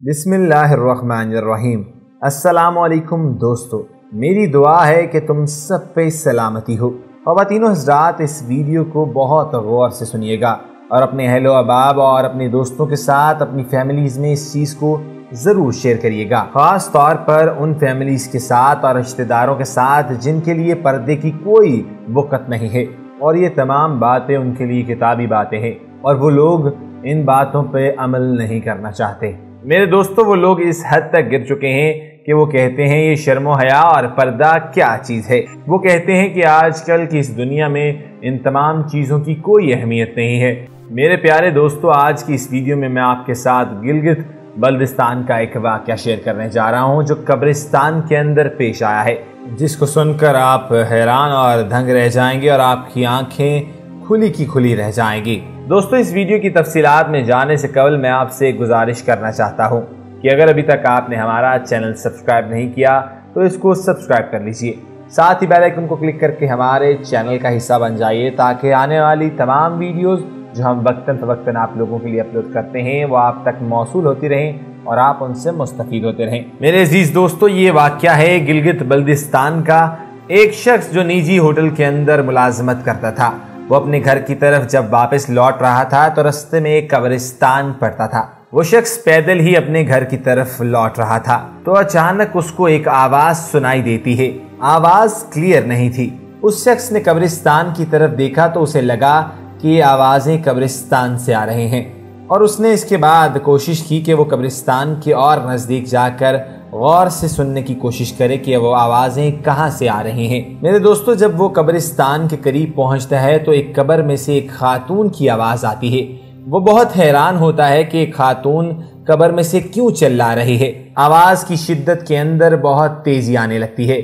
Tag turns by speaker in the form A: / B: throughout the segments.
A: بسم اللہ الرحمن الرحیم۔ السلام علیکم دوستو، میری دعا ہے کہ تم سب پہ سلامتی ہو۔ خواتین و حضرات، اس ویڈیو کو بہت غور سے سنیے گا اور اپنے اہل و احباب اور اپنے دوستوں کے ساتھ، اپنی فیملیز میں اس چیز کو ضرور شیئر کریے گا۔ خاص طور پر ان فیملیز کے ساتھ اور رشتہ داروں کے ساتھ جن کے لیے پردے کی کوئی وقت نہیں ہے۔ اور یہ تمام باتیں ان کے لیے کتابی باتیں ہیں۔ اور وہ لوگ ان باتوں پہ عمل نہیں کرنا چاہتے۔ میرے دوستو، وہ لوگ اس حد تک گر چکے ہیں کہ وہ کہتے ہیں، یہ شرم و حیا اور پردہ کیا چیز ہے؟ وہ کہتے ہیں کہ آج کل کی اس دنیا میں ان تمام چیزوں کی کوئی اہمیت نہیں ہے۔ میرے پیارے دوستو، آج کی اس ویڈیو میں میں آپ کے ساتھ گلگت بلدستان کا ایک واقعہ شیئر کرنے جا رہا ہوں جو قبرستان کے اندر پیش آیا ہے۔ جس کو سن کر آپ حیران اور دھنگ رہ جائیں گے اور آپ کی آنکھیں کھلی کی کھلی رہ جائیں گی۔ دوستو، اس ویڈیو کی تفصیلات میں جانے سے قبل میں آپ سے گزارش کرنا چاہتا ہوں کہ اگر ابھی تک آپ نے ہمارا چینل سبسکرائب نہیں کیا تو اس کو سبسکرائب کر لیجیے۔ ساتھ ہی بیل آئیکن کو کلک کر کے ہمارے چینل کا حصہ بن جائیے تاکہ آنے والی تمام ویڈیوز جو ہم وقتاً فوقتاً آپ لوگوں کے لیے اپلوڈ کرتے ہیں، وہ آپ تک موصول ہوتی رہیں اور آپ ان سے مستفید ہوتے رہیں۔ میرے عزیز دوستو، یہ واقعہ ہے گلگت بلدستان کا ایک شخص جو نیجی ہوٹل کے اندر ملازمت کرتا تھا۔ وہ اپنے گھر کی طرف جب واپس لوٹ رہا تھا تو رستے میں ایک قبرستان پڑتا تھا۔ وہ شخص پیدل ہی اپنے گھر کی طرف لوٹ رہا تھا۔ تو اچانک اس کو ایک آواز سنائی دیتی ہے۔ آواز کلیئر نہیں تھی۔ اس شخص نے قبرستان کی طرف دیکھا تو اسے لگا کہ یہ آوازیں قبرستان سے آ رہے ہیں۔ اور اس نے اس کے بعد کوشش کی کہ وہ قبرستان کے اور نزدیک جا کر غور سے سننے کی کوشش کرے کہ وہ آوازیں کہاں سے آ رہی ہیں۔ میرے دوستو، جب وہ قبرستان کے قریب پہنچتا ہے تو ایک قبر میں سے ایک خاتون کی آواز آتی ہے۔ وہ بہت حیران ہوتا ہے کہ ایک خاتون قبر میں سے کیوں چل لا رہی ہے۔ آواز کی شدت کے اندر بہت تیزی آنے لگتی ہے۔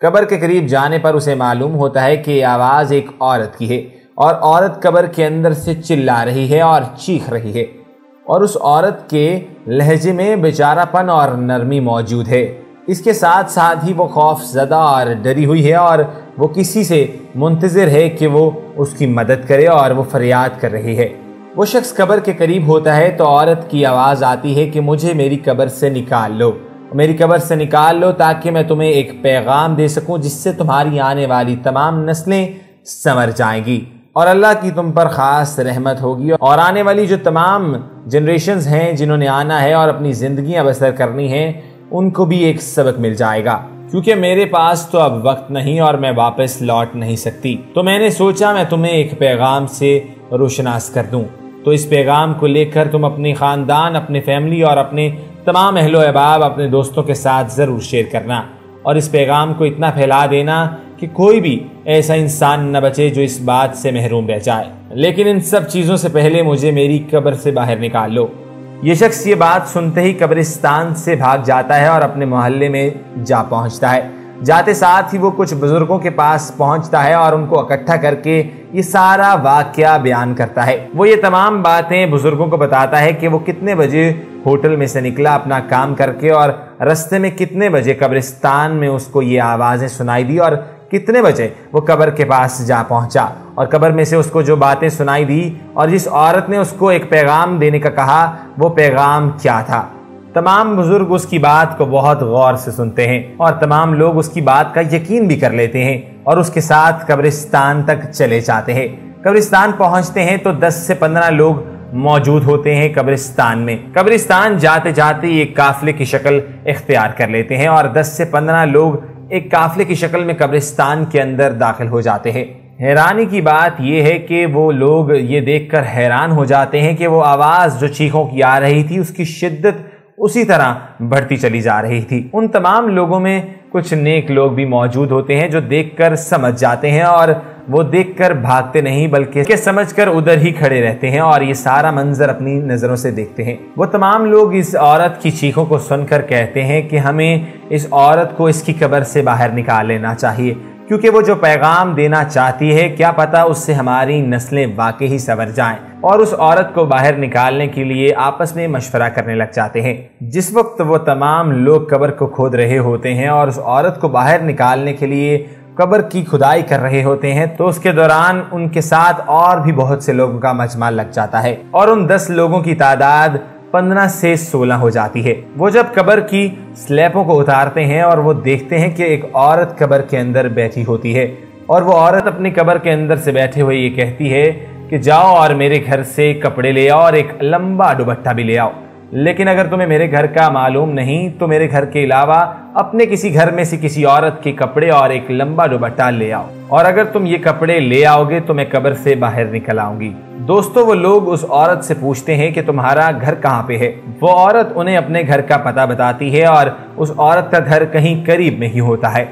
A: قبر کے قریب جانے پر اسے معلوم ہوتا ہے کہ آواز ایک عورت کی ہے اور عورت قبر کے اندر سے چلا رہی ہے اور چیخ رہی ہے۔ اور اس عورت کے لہجے میں بیچارہ پن اور نرمی موجود ہے۔ اس کے ساتھ ساتھ ہی وہ خوف زدہ اور ڈری ہوئی ہے اور وہ کسی سے منتظر ہے کہ وہ اس کی مدد کرے اور وہ فریاد کر رہی ہے۔ وہ شخص قبر کے قریب ہوتا ہے تو عورت کی آواز آتی ہے کہ مجھے میری قبر سے نکال لو۔ میری قبر سے نکال لو تاکہ میں تمہیں ایک پیغام دے سکوں جس سے تمہاری آنے والی تمام نسلیں سمر جائیں گی۔ اور اللہ کی تم پر خاص رحمت ہوگی اور آنے والی جو تمام جنریشنز ہیں جنہوں نے آنا ہے اور اپنی زندگیاں بسر کرنی ہیں، ان کو بھی ایک سبق مل جائے گا۔ کیونکہ میرے پاس تو اب وقت نہیں اور میں واپس لوٹ نہیں سکتی۔ تو میں نے سوچا میں تمہیں ایک پیغام سے روشناس کر دوں۔ تو اس پیغام کو لے کر تم اپنے خاندان اپنے فیملی اور اپنے تمام اہل و احباب، اپنے دوستوں کے ساتھ ضرور شیئر کرنا۔ اور اس پیغام کو اتنا پھیلا دینا کہ کوئی بھی ایسا انسان نہ بچے جو اس بات سے محروم رہ جائے۔ لیکن ان سب چیزوں سے پہلے مجھے میری قبر سے باہر نکال لو۔ یہ شخص یہ بات سنتے ہی قبرستان سے بھاگ جاتا ہے اور اپنے محلے میں جا پہنچتا ہے۔ جاتے ساتھ ہی وہ کچھ بزرگوں کے پاس پہنچتا ہے اور ان کو اکٹھا کر کے یہ سارا واقعہ بیان کرتا ہے۔ وہ یہ تمام باتیں بزرگوں کو بتاتا ہے کہ وہ کتنے بجے ہوٹل میں سے نکلا اپنا کام کر کے اور رستے میں کتنے بجے قبرستان میں اس کو یہ آوازیں سنائی دی اور کتنے بجے؟ وہ قبر کے پاس جا پہنچا اور قبر میں سے اس کو جو باتیں سنائی دی اور جس عورت نے اس کو ایک پیغام دینے کا کہا، وہ پیغام کیا تھا؟ تمام بزرگ اس کی بات کو بہت غور سے سنتے ہیں اور تمام لوگ اس کی بات کا یقین بھی کر لیتے ہیں اور اس کے ساتھ قبرستان تک چلے جاتے ہیں۔ قبرستان پہنچتے ہیں تو دس سے پندرہ لوگ موجود ہوتے ہیں قبرستان میں۔ قبرستان جاتے جاتے ایک قافلے کی شکل اختیار کر لیتے ہیں اور دس سے پندرہ لوگ ایک قافلے کی شکل میں قبرستان کے اندر داخل ہو جاتے ہیں۔ حیرانی کی بات یہ ہے کہ وہ لوگ یہ دیکھ کر حیران ہو جاتے ہیں کہ وہ آواز جو چیخوں کی آ رہی تھی، اس کی شدت اسی طرح بڑھتی چلی جا رہی تھی۔ ان تمام لوگوں میں کچھ نیک لوگ بھی موجود ہوتے ہیں جو دیکھ کر سمجھ جاتے ہیں اور وہ دیکھ کر بھاگتے نہیں، بلکہ سمجھ کر ادھر ہی کھڑے رہتے ہیں اور یہ سارا منظر اپنی نظروں سے دیکھتے ہیں۔ وہ تمام لوگ اس عورت کی چیخوں کو سن کر کہتے ہیں کہ ہمیں اس عورت کو اس کی قبر سے باہر نکال لینا چاہیے، کیونکہ وہ جو پیغام دینا چاہتی ہے، کیا پتا اس سے ہماری نسلیں واقعی سور جائیں۔ اور اس عورت کو باہر نکالنے کے لیے آپس میں مشورہ کرنے لگ جاتے ہیں۔ جس وقت وہ تمام لوگ قبر کو کھود رہے ہوتے ہیں اور اس عورت کو باہر نکالنے کے لیے قبر کی کھدائی کر رہے ہوتے ہیں، تو اس کے دوران ان کے ساتھ اور بھی بہت سے لوگوں کا مجمع لگ جاتا ہے۔ اور ان دس لوگوں کی تعداد پندرہ سے سولہ ہو جاتی ہے۔ وہ جب قبر کی سلیپوں کو اتارتے ہیں اور وہ دیکھتے ہیں کہ ایک عورت قبر کے اندر بیٹھی ہوتی ہے۔ اور وہ عورت اپنی قبر کے اندر سے بیٹھے ہوئے یہ کہتی ہے کہ جاؤ اور میرے گھر سے کپڑے لے آؤ اور ایک لمبا دوبٹہ بھی لے آؤ۔ لیکن اگر تمہیں میرے گھر کا معلوم نہیں، تو میرے گھر کے علاوہ اپنے کسی گھر میں سے کسی عورت کے کپڑے اور ایک لمبا دوبٹہ لے آؤ۔ اور اگر تم یہ کپڑے لے آؤ گے، تو میں قبر سے باہر نکل آؤں گی۔ دوستو، وہ لوگ اس عورت سے پوچھتے ہیں کہ تمہارا گھر کہاں پہ ہے؟ وہ عورت انہیں اپنے گھر کا پتہ بتاتی ہے اور اس عورت کا گھر کہیں قریب میں ہی ہوتا ہے۔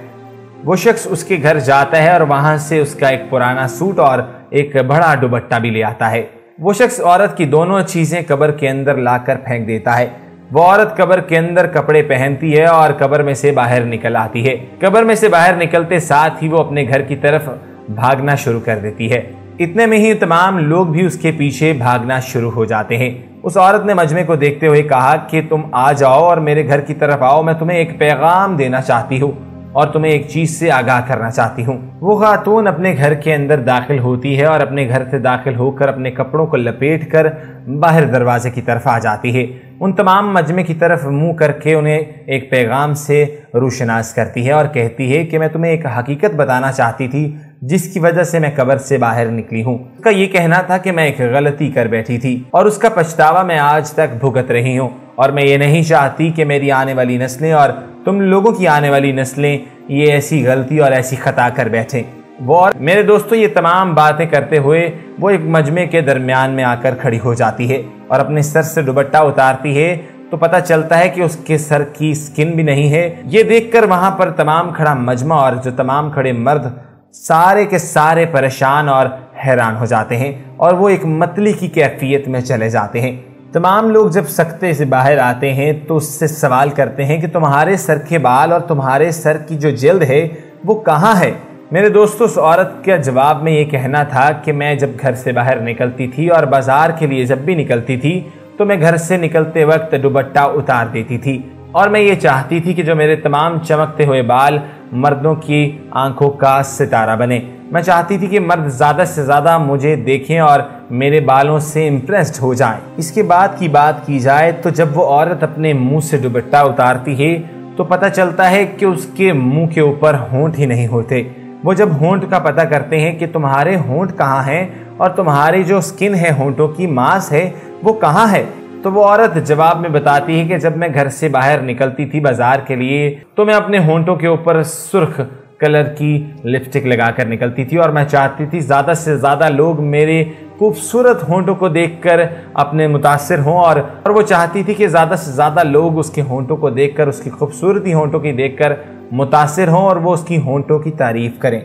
A: وہ شخص اس کے گھر جاتا ہے اور وہاں سے اس کا ایک پرانا سوٹ اور ایک بڑا دوبٹہ بھی لے آتا ہے۔ وہ شخص عورت کی دونوں چیزیں قبر کے اندر لا کر پھینک دیتا ہے۔ وہ عورت قبر کے اندر کپڑے پہنتی ہے اور قبر میں سے باہر نکل آتی ہے۔ قبر میں سے باہر نکلتے ساتھ ہی وہ اپنے گھر کی طرف بھاگنا شروع کر دیتی ہے۔ اتنے میں ہی تمام لوگ بھی اس کے پیچھے بھاگنا شروع ہو جاتے ہیں۔ اس عورت نے مجمع کو دیکھتے ہوئے کہا کہ تم آ جاؤ اور میرے گھر کی طرف آؤ، میں تمہیں ایک پیغام دینا چاہتی ہوں۔ اور تمہیں ایک چیز سے آگاہ کرنا چاہتی ہوں۔ وہ خاتون اپنے گھر کے اندر داخل ہوتی ہے اور اپنے گھر سے داخل ہو کر اپنے کپڑوں کو لپیٹ کر باہر دروازے کی طرف آ جاتی ہے۔ ان تمام مجمع کی طرف منہ کر کے انہیں ایک پیغام سے روشناس کرتی ہے اور کہتی ہے کہ میں تمہیں ایک حقیقت بتانا چاہتی تھی، جس کی وجہ سے میں قبر سے باہر نکلی ہوں۔ اس کا یہ کہنا تھا کہ میں ایک غلطی کر بیٹھی تھی اور اس کا پچھتاوا میں آج تک بھگت رہی ہوں۔ اور میں یہ نہیں چاہتی کہ میری آنے والی نسلیں اور تم لوگوں کی آنے والی نسلیں یہ ایسی غلطی اور ایسی خطا کر بیٹھیں وہ اور میرے دوستو، یہ تمام باتیں کرتے ہوئے وہ ایک مجمع کے درمیان میں آ کر کھڑی ہو جاتی ہے اور اپنے سر سے دوبٹہ اتارتی ہے۔ تو پتہ چلتا ہے کہ اس کے سر کی سکن بھی نہیں ہے۔ یہ دیکھ کر وہاں پر تمام کھڑا مجمع اور جو تمام کھڑے مرد سارے کے سارے پریشان اور حیران ہو جاتے ہیں اور وہ ایک متلی کی کیفیت میں چلے جاتے ہیں۔ تمام لوگ جب سکتے سے باہر آتے ہیں تو اس سے سوال کرتے ہیں کہ تمہارے سر کے بال اور تمہارے سر کی جو جلد ہے وہ کہاں ہے؟ میرے دوستو، اس عورت کے جواب میں یہ کہنا تھا کہ میں جب گھر سے باہر نکلتی تھی اور بازار کے لیے جب بھی نکلتی تھی تو میں گھر سے نکلتے وقت دوبٹہ اتار دیتی تھی اور میں یہ چاہتی تھی کہ جو میرے تمام چمکتے ہوئے بال مردوں کی آنکھوں کا ستارہ بنے۔ میں چاہتی تھی کہ مرد زیادہ سے زیادہ مجھے دیکھیں اور میرے بالوں سے امپریسڈ ہو جائیں۔ اس کے بعد کی بات کی جائے تو جب وہ عورت اپنے منہ سے دوبٹہ اتارتی ہے تو پتہ چلتا ہے کہ اس کے منہ کے اوپر ہونٹ ہی نہیں ہوتے۔ وہ جب ہونٹ کا پتہ کرتے ہیں کہ تمہارے ہونٹ کہاں ہیں اور تمہاری جو سکن ہے ہونٹوں کی ماس ہے وہ کہاں ہے؟ تو وہ عورت جواب میں بتاتی ہے کہ جب میں گھر سے باہر نکلتی تھی بازار کے لیے تو میں اپنے ہونٹوں کے اوپر سرخ کلر کی لپسٹک لگا کر نکلتی تھی اور میں چاہتی تھی زیادہ سے زیادہ لوگ میرے خوبصورت ہونٹوں کو دیکھ کر اپنے متاثر ہوں اور اور وہ چاہتی تھی کہ زیادہ سے زیادہ لوگ اس کے ہونٹوں کو دیکھ کر، اس کی خوبصورتی ہونٹوں کی دیکھ کر متاثر ہوں اور وہ اس کی ہونٹوں کی تعریف کریں۔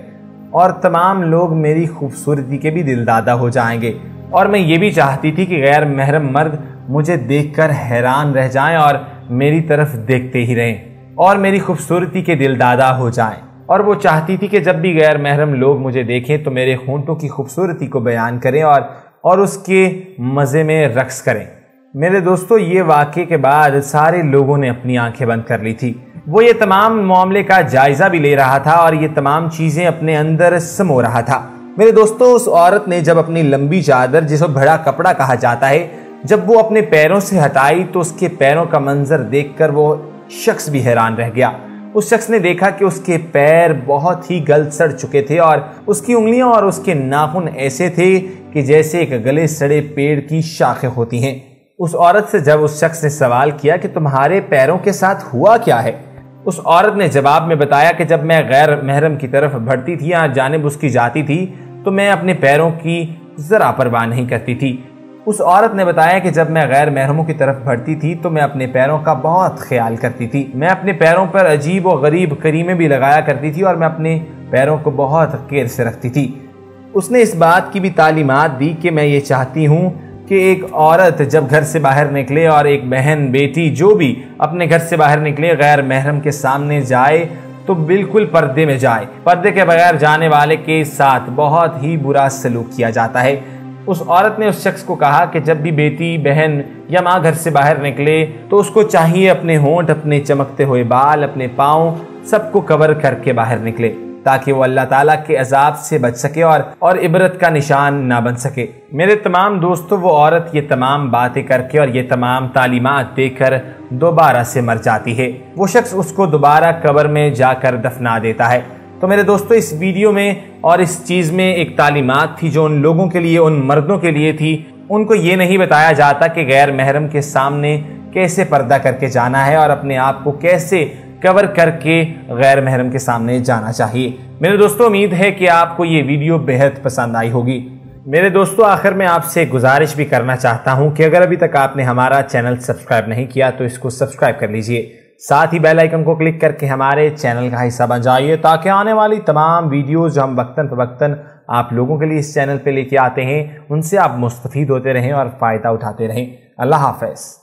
A: اور تمام لوگ میری خوبصورتی کے بھی دل دادہ ہو جائیں گے۔ اور میں یہ بھی چاہتی تھی کہ غیر محرم مرد مجھے دیکھ کر حیران رہ جائیں اور میری طرف دیکھتے ہی رہیں اور میری خوبصورتی کے دل دادا ہو جائیں۔ اور وہ چاہتی تھی کہ جب بھی غیر محرم لوگ مجھے دیکھیں تو میرے خونٹوں کی خوبصورتی کو بیان کریں اور اور اس کے مزے میں رقص کریں۔ میرے دوستو، یہ واقعے کے بعد سارے لوگوں نے اپنی آنکھیں بند کر لی تھی۔ وہ یہ تمام معاملے کا جائزہ بھی لے رہا تھا اور یہ تمام چیزیں اپنے اندر سمو رہا تھا۔ میرے دوستو، اس عورت نے جب اپنی لمبی چادر، جسے بڑا کپڑا کہا جاتا ہے، جب وہ اپنے پیروں سے ہٹائی تو اس کے پیروں کا منظر دیکھ کر وہ شخص بھی حیران رہ گیا۔ اس شخص نے دیکھا کہ اس کے پیر بہت ہی گل سڑ چکے تھے اور اس کی انگلیاں اور اس کے ناخن ایسے تھے کہ جیسے ایک گلے سڑے پیڑ کی شاخیں ہوتی ہیں۔ اس عورت سے جب اس شخص نے سوال کیا کہ تمہارے پیروں کے ساتھ ہوا کیا ہے؟ اس عورت نے جواب میں بتایا کہ جب میں غیر محرم کی طرف بڑھتی تھی یا جانب اس کی جاتی تھی، تو میں اپنے پیروں کی ذرا پرواہ نہیں کرتی تھی۔ اس عورت نے بتایا کہ جب میں غیر محرموں کی طرف بڑھتی تھی تو میں اپنے پیروں کا بہت خیال کرتی تھی۔ میں اپنے پیروں پر عجیب و غریب کریمیں بھی لگایا کرتی تھی اور میں اپنے پیروں کو بہت کیر سے رکھتی تھی۔ اس نے اس بات کی بھی تعلیمات دی کہ میں یہ چاہتی ہوں کہ ایک عورت جب گھر سے باہر نکلے اور ایک بہن، بیٹی جو بھی اپنے گھر سے باہر نکلے، غیر محرم کے سامنے جائے تو بالکل پردے میں جائے۔ پردے کے بغیر جانے والے کے ساتھ بہت ہی برا سلوک کیا جاتا ہے۔ اس عورت نے اس شخص کو کہا کہ جب بھی بیٹی، بہن یا ماں گھر سے باہر نکلے تو اس کو چاہیے اپنے ہونٹ، اپنے چمکتے ہوئے بال، اپنے پاؤں سب کو کور کر کے باہر نکلے تاکہ وہ اللہ تعالیٰ کے عذاب سے بچ سکے اور اور عبرت کا نشان نہ بن سکے۔ میرے تمام دوستوں وہ عورت یہ تمام باتیں کر کے اور یہ تمام تعلیمات دے کر دوبارہ سے مر جاتی ہے۔ وہ شخص اس کو دوبارہ قبر میں جا کر دفنا دیتا ہے۔ تو میرے دوستو، اس ویڈیو میں اور اس چیز میں ایک تعلیمات تھی جو ان لوگوں کے لیے، ان مردوں کے لیے تھی۔ ان کو یہ نہیں بتایا جاتا کہ غیر محرم کے سامنے کیسے پردہ کر کے جانا ہے اور اپنے آپ کو کیسے کور کر کے غیر محرم کے سامنے جانا چاہیے۔ میرے دوستو، امید ہے کہ آپ کو یہ ویڈیو بہت پسند آئی ہوگی۔ میرے دوستو، آخر میں آپ سے گزارش بھی کرنا چاہتا ہوں کہ اگر ابھی تک آپ نے ہمارا چینل سبسکرائب نہیں کیا تو اس کو سبسکرائب کر لیجیے۔ ساتھ ہی بیل آئیکن کو کلک کر کے ہمارے چینل کا حصہ بن جائیے تاکہ آنے والی تمام ویڈیوز جو ہم وقتاً فوقتاً آپ لوگوں کے لیے اس چینل پہ لے کے آتے ہیں، ان سے آپ مستفید ہوتے رہیں اور فائدہ اٹھاتے رہیں۔ اللہ حافظ۔